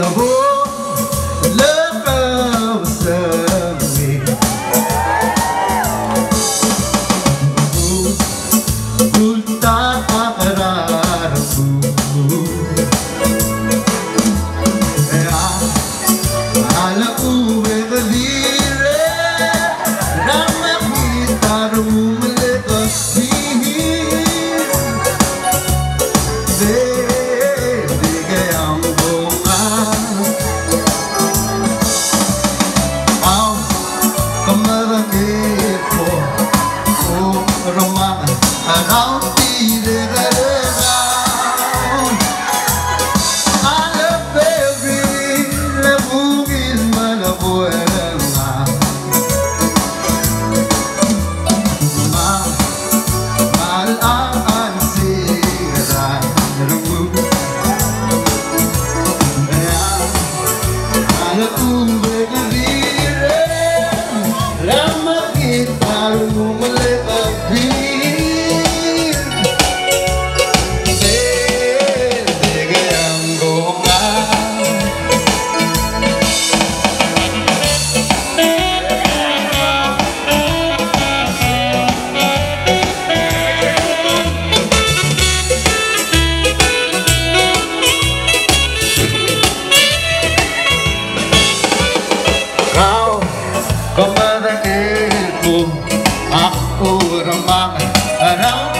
Ooh. around. mama around